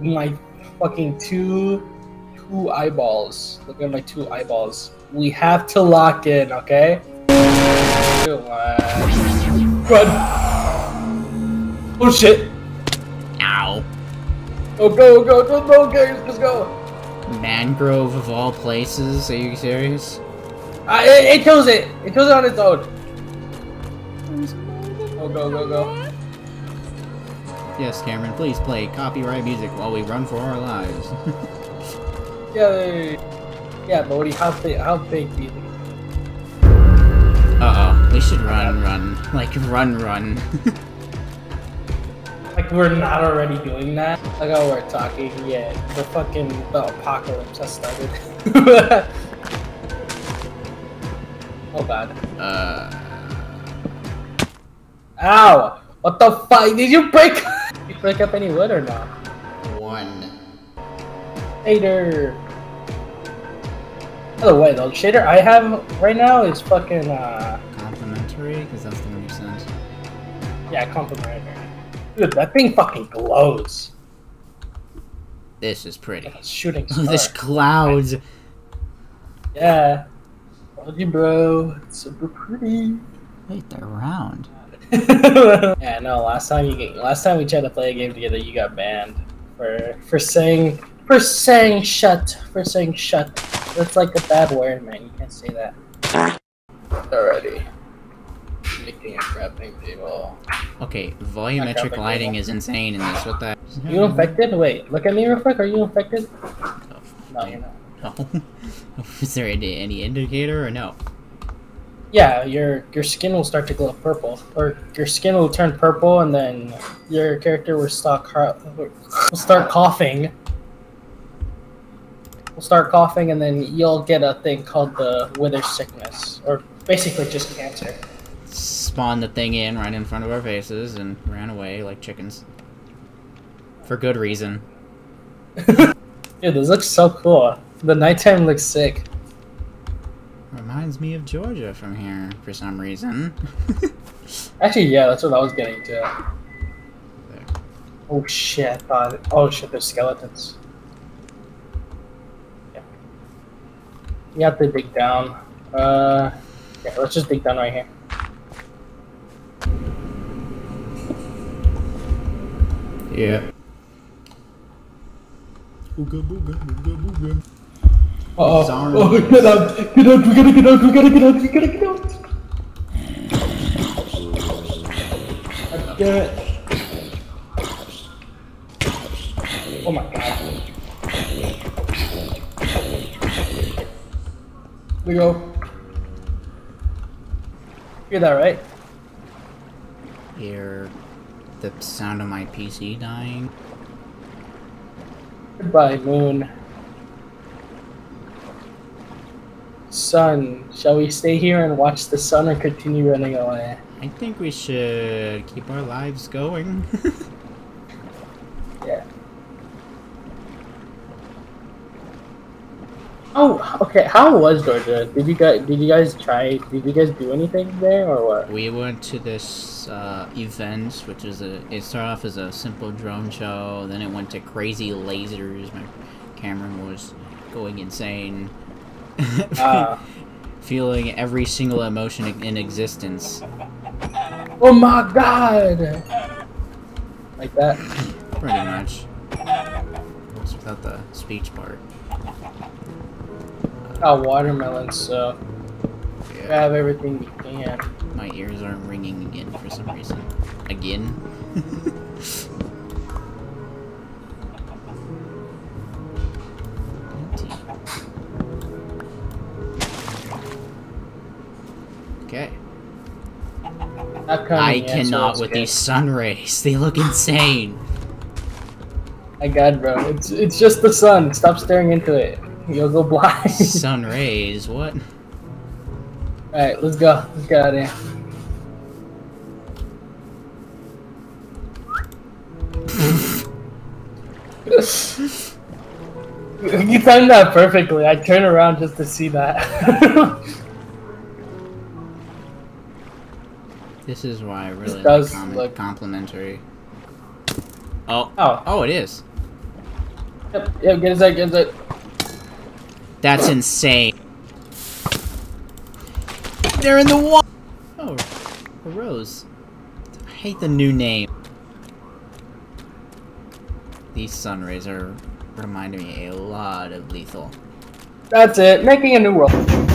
my fucking two two eyeballs. Look at my two eyeballs. We have to lock in, okay? Run! Oh shit! Ow. Oh go go go go guys, let's go! Mangrove of all places? Are you serious? Uh, it, it kills it! It kills it on its own! Oh go go go. Yes, Cameron, please play copyright music while we run for our lives. Yay! Yeah, Bodhi, how big how big do you think? Uh oh, we should run, run. Like, run, run. Like we're not already doing that? Like how we're talking, yeah. The fucking the apocalypse has started. oh god. uh. Ow! What the fuck? Did you break you break up any wood or not? One. Shader. By the way, the shader I have right now is fucking uh Complementary? Because that's the one you sent. yeah, complementary. Dude, that thing fucking glows. This is pretty. Like shooting this clouds. Yeah. Told you, bro. It's super pretty. Wait, they're round. Yeah, no. Last time you last time we tried to play a game together, you got banned for for saying for saying shut for saying shut. That's like a bad word, man. You can't say that. Alrighty. Making a crafting table. Okay, volumetric lighting okay. is insane in this. What the? You infected? Wait, look at me real quick. Are you infected? Oh, No, you're not. No. Oh. is there any, any indicator or no? Yeah, your your skin will start to glow purple, or your skin will turn purple, and then your character will start will start coughing. Will start coughing, and then you'll get a thing called the wither sickness, or basically just cancer. Spawned the thing in right in front of our faces and ran away like chickens. For good reason. Dude, this looks so cool. The nighttime looks sick. Reminds me of Georgia from here for some reason. Actually, yeah, that's what I was getting to. There. Oh shit! I thought. Oh shit! There's skeletons. Yeah. You have to dig down. Uh, yeah. Let's just dig down right here. Yeah. Ooga booga, ooga booga. Uh oh! Oh, get out! Get out! We gotta get out! We gotta get out! We gotta get out! Damn it! Oh my god! We go. Hear that, right? Hear the sound of my PC dying. Goodbye, moon. Sun, shall we stay here and watch the sun or continue running away? I think we should keep our lives going. Yeah. Oh, okay. How was Georgia? Did you guys did you guys try? Did you guys do anything there or what? we went to this uh, event, which is a. It started off as a simple drone show, then it went to crazy lasers. My Cameron was going insane. Ah. Feeling every single emotion in- in existence. Oh my god! Like that. Pretty much. Just without the speech part. Oh, watermelon. So Yeah. grab everything you can. My ears aren't ringing again for some reason. Again? Okay. I cannot with good. these sun rays. They look insane. My god, bro. It's it's just the sun. Stop staring into it. You'll go blind. sun rays, what? Alright, let's go. Let's get out of here. you timed that perfectly. I turn around just to see that. This is why I really does like com- look- complementary. Oh. oh, Oh, it is. Yep, yep, get inside, get inside. That's insane. They're in the wall. Oh, a rose. I hate the new name. These sun rays are reminding me a lot of lethal. That's it, making a new world.